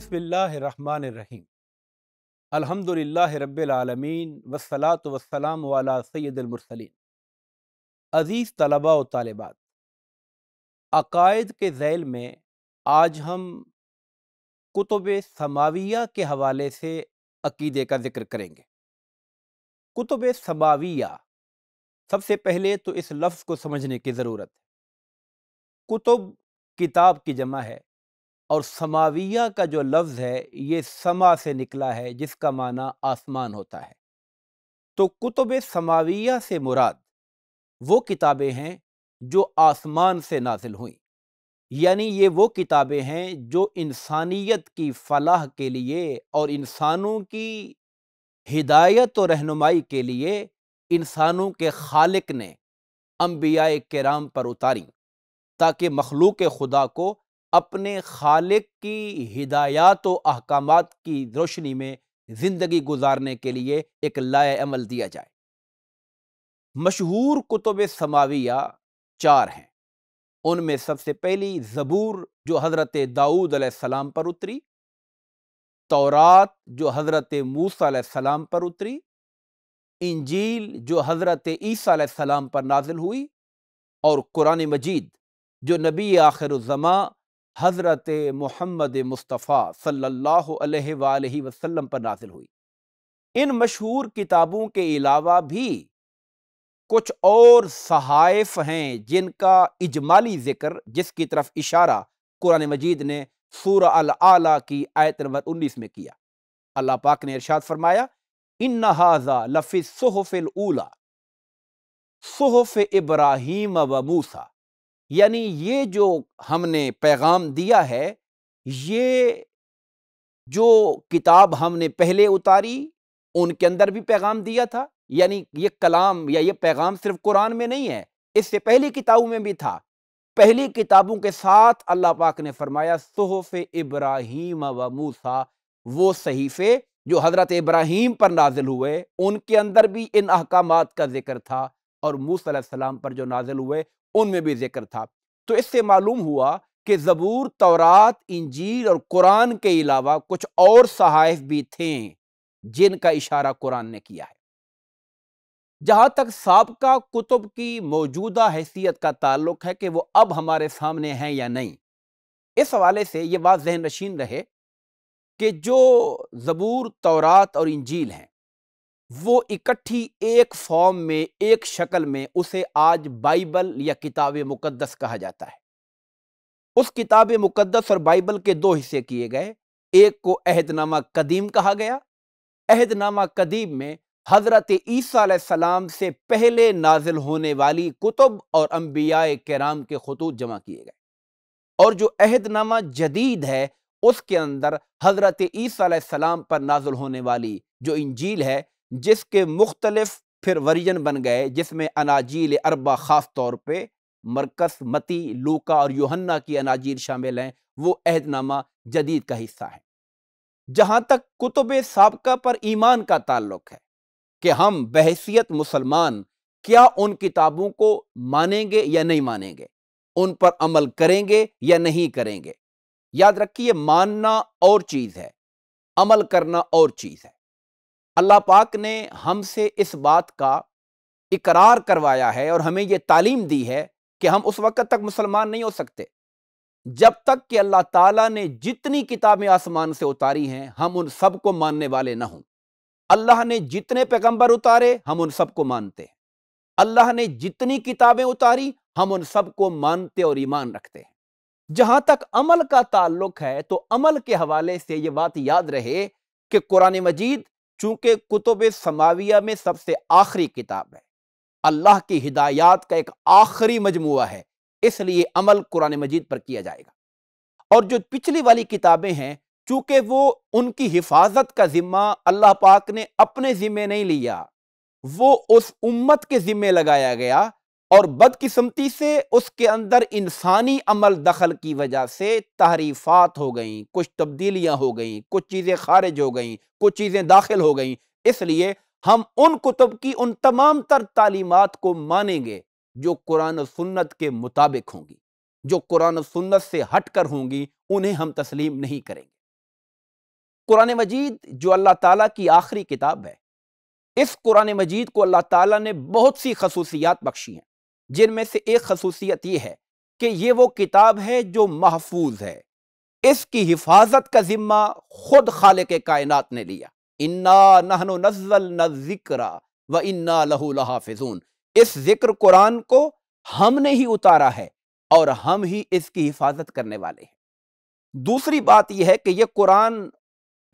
बिस्मिल्लाहिर्रहमानिर्रहीम। अल्हम्दुलिल्लाहि रब्बिल आलमीन, वस्सलातु वस्सलाम वाला सय्यदुल मुरसलीन। अज़ीज़ तलबा व तालिबात। अकायद के ज़ैल में आज हम कुतुब समाविया के हवाले से अकीदे का ज़िक्र करेंगे। कुतुब समाविया, सबसे पहले तो इस लफ्ज़ को समझने की ज़रूरत है। कुतुब किताब की जमा है। और समाविया का जो लफ्ज़ है, ये समा से निकला है, जिसका माना आसमान होता है। तो कुतुब समाविया से मुराद, वो किताबें हैं जो आसमान से नाजिल हुई। यानी ये वो किताबें हैं जो इंसानियत की फलाह के लिए और इंसानों की हिदायत और रहनुमाई के लिए इंसानों के खालिक ने अम्बिया कराम पर उतारी, ताकि मखलूक खुदा को अपने खालिक की हिदायत व अहकाम की रोशनी में ज़िंदगी गुजारने के लिए एक लाए अमल दिया जाए। मशहूर कुतुब समाविया चार हैं। उनमें सबसे पहली ज़बूर, जो हज़रत दाऊद सलाम पर उतरी। तौरात, जो हज़रत मूसा सलाम पर उतरी। इंजील, जो हज़रत ईसा सलाम पर नाजिल हुई। और कुरान मजीद, जो नबी आखिर ज़मा हज़रत मोहम्मद मुस्तफ़ा सल्लल्लाहु अलैहि वसल्लम पर नाजिल हुई। इन मशहूर किताबों के अलावा भी कुछ और सहाइफ हैं जिनका इजमाली ज़िक्र, जिसकी तरफ़ इशारा कुरान मजीद ने सूर आला की आयत नंबर उन्नीस में किया। अल्लाह पाक ने इरशाद फरमाया इन हाजा लफ़ी सुहफ़िल ऊला, सुहफ़ इब्राहीम व मूसा। यानी ये जो हमने पैगाम दिया है, ये जो किताब हमने पहले उतारी, उनके अंदर भी पैगाम दिया था? यानी ये कलाम या ये पैगाम सिर्फ़ कुरान में नहीं है, इससे पहली किताबों में भी था। पहली किताबों के साथ अल्लाह पाक ने फरमाया, सोहफ़ इब्राहिम व मूसा वो सहीफ़े जो हज़रत इब्राहिम पर नाजिल हुए, उनके अंदर भी इन अहकाम का ज़िक्र था और मूसा सलाम पर जो नाजिल हुए उनमें भी ज़िक्र था। तो इससे मालूम हुआ कि ज़बूर, तौरात, इंजील और कुरान के अलावा कुछ और सहाइफ भी थे, जिनका इशारा कुरान ने किया है। जहाँ तक सबका कुतुब की मौजूदा हैसियत का ताल्लुक है कि वो अब हमारे सामने हैं या नहीं, इस हवाले से ये बात जहन नशीन रहे कि जो ज़बूर, तौरात और इंजील हैं वो इकट्ठी एक फॉर्म में, एक शक्ल में उसे आज बाइबल या किताब मुकद्दस कहा जाता है। उस किताब मुकद्दस और बाइबल के दो हिस्से किए गए। एक को अहदनामा कदीम कहा गया। अहदनामा कदीम में हज़रत ईसा सलाम से पहले नाजिल होने वाली कुतुब और अम्बिया कराम के खतूत जमा किए गए। और जो अहदनामा जदीद है, उसके अंदर हज़रत ईसा सलाम पर नाजिल होने वाली जो इंजील है जिसके मुख्तलिफ़ फिर वर्जन बन गए, जिसमें अनाजील अरबा ख़ास तौर पर मरकस, मती, लूका और योहन्ना की अनाजील शामिल हैं। वो अहदनामा जदीद का हिस्सा है। जहाँ तक कुतुब सबका पर ईमान का ताल्लुक है कि हम बहसीत मुसलमान क्या उन किताबों को मानेंगे या नहीं मानेंगे? उन पर अमल करेंगे या नहीं करेंगे? याद रखिए, मानना और चीज़ है, अमल करना और चीज़ है। अल्लाह पाक ने हमसे इस बात का इकरार करवाया है और हमें यह तालीम दी है कि हम उस वक्त तक मुसलमान नहीं हो सकते। जब तक कि अल्लाह ताला ने जितनी किताबें आसमान से उतारी हैं, हम उन सबको मानने वाले ना हों। अल्लाह ने जितने पैगंबर उतारे, हम उन सबको मानते। हैं अल्लाह ने जितनी किताबें उतारी, हम उन सबको मानते और ईमान रखते। हैं जहाँ तक अमल का ताल्लुक है तो अमल के हवाले से यह बात याद रहे कि कुरान मजीद चूँकि कुतुब समाविया में सबसे आखिरी किताब है। अल्लाह की हिदायत का एक आखिरी मजमु है, इसलिए अमल कुरान मजीद पर किया जाएगा। और जो पिछली वाली किताबें हैं, चूँकि वो उनकी हिफाजत का जिम्मा अल्लाह पाक ने अपने जिम्मे नहीं लिया, वो उस उम्मत के जिम्मे लगाया गया और बदकिस्मती से उसके अंदर इंसानी अमल दखल की वजह से तहरीफात हो गई, कुछ तब्दीलियाँ हो गई, कुछ चीज़ें खारिज हो गई, कुछ चीज़ें दाखिल हो गई। इसलिए हम उन कुतुब की, उन तमाम तर तालीमत को मानेंगे जो कुरान सुन्नत के मुताबिक होंगी, जो कुरान सुन्नत से हट कर होंगी, उन्हें हम तस्लीम नहीं करेंगे। कुरान मजीद, जो अल्लाह ताला की आखिरी किताब है, इस कुरान मजीद को अल्लाह ताला ने बहुत सी खसूसियात बख्शी हैं। जिनमें से एक खसूसियत यह है कि यह वो किताब है जो महफूज है। इसकी हिफाजत का जिम्मा खुद खाले के कायनात ने लिया। इन्ना नहनो नजल न जिक्रा व इन्ना लहू लहाफिजून। इस ज़िक्र कुरान को हमने ही उतारा है और हम ही इसकी हिफाजत करने वाले हैं। दूसरी बात यह है कि यह कुरान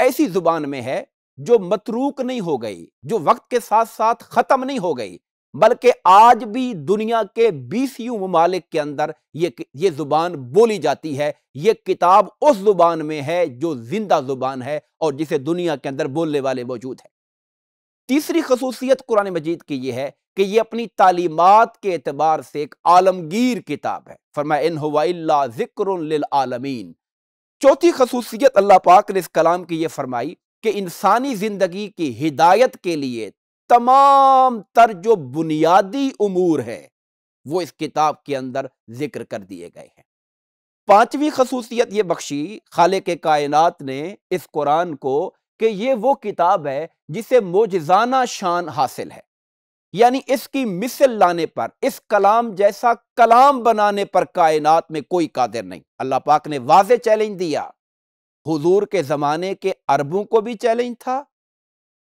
ऐसी ज़ुबान में है जो मतरूक नहीं हो गई, जो वक्त के साथ साथ खत्म नहीं हो गई बल्कि आज भी दुनिया के बीसियों ममालिक के अंदर ये ये ज़ुबान बोली जाती है, ये किताब उस ज़ुबान में है जो ज़िंदा ज़ुबान है और जिसे दुनिया के अंदर बोलने वाले मौजूद है। तीसरी खसूसियत कुरान मजीद की यह है कि यह अपनी तालीमत के एतबार से एक आलमगीर किताब है। फरमा इन ज़िक्र आलमीन। चौथी खसूसियत अल्लाह पाक ने इस कलाम की यह फरमाई कि इंसानी ज़िंदगी की हिदायत के लिए तमाम तर जो बुनियादी उमूर है, वो इस किताब के अंदर ज़िक्र कर दिए गए हैं। पांचवी खसूसियत ये बख्शी खाले के कायनात ने इस कुरान को कि ये वो किताब है जिसे मोजाना शान हासिल है। यानी इसकी मिसल लाने पर, इस कलाम जैसा कलाम बनाने पर कायनात में कोई कादिर नहीं। अल्लाह पाक ने वाज चैलेंज दिया। हुजूर के ज़माने के अरबों को भी चैलेंज था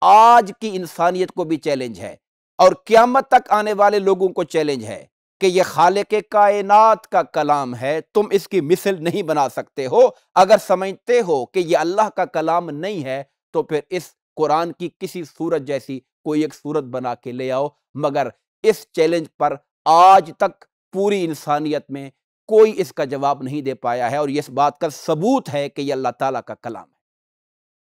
आज की इंसानियत को भी चैलेंज है और क्यामत तक आने वाले लोगों को चैलेंज है कि यह खाले के कायनात का कलाम है। तुम इसकी मिसल नहीं बना सकते हो। अगर समझते हो कि यह अल्लाह का कलाम नहीं है तो फिर इस कुरान की किसी सूरत जैसी कोई एक सूरत बना के ले आओ। मगर इस चैलेंज पर आज तक पूरी इंसानियत में कोई इसका जवाब नहीं दे पाया है और इस बात का सबूत है कि यह अल्लाह ताला का कलाम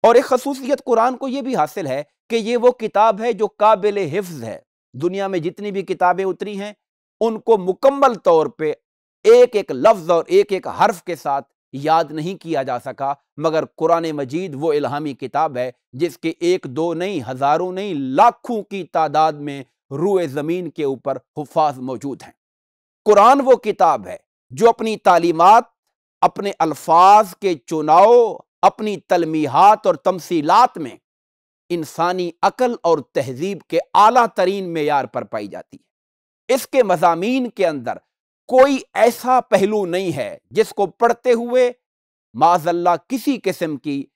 और एक खसूसियत कुरान को यह भी हासिल है कि ये वो किताब है जो काबिल हिफ्ज है। दुनिया में जितनी भी किताबें उतरी हैं, उनको मुकम्मल तौर पे एक एक लफ्ज़ और एक एक हर्फ के साथ याद नहीं किया जा सका, मगर कुरान मजीद वो इल्हामी किताब है जिसके एक दो नहीं, हज़ारों नहीं, लाखों की तादाद में रूए ज़मीन के ऊपर हुफाज मौजूद हैं। कुरान वो किताब है जो अपनी तालीमत, अपने अल्फाज के चुनाव अपनी तलमीहात और तमसीलात में इंसानी अकल और तहजीब के आला तरीन मैार पर पाई जाती है। इसके मजामी के अंदर कोई ऐसा पहलू नहीं है जिसको पढ़ते हुए माजल्ला किसी किस्म की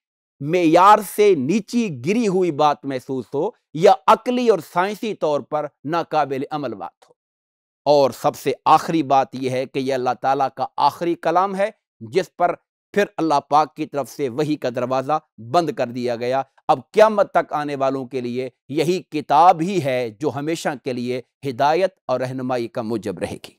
मैार से नीची गिरी हुई बात महसूस हो या अकली और साइंसी तौर पर नाकाबिल अमल बात हो। और सबसे आखिरी बात यह है कि यह अल्लाह ताला का आखिरी कलाम है जिस पर फिर अल्लाह पाक की तरफ़ से वही का दरवाज़ा बंद कर दिया गया। अब क्यामत तक आने वालों के लिए यही किताब ही है जो हमेशा के लिए हिदायत और रहनुमाई का मुजब रहेगी।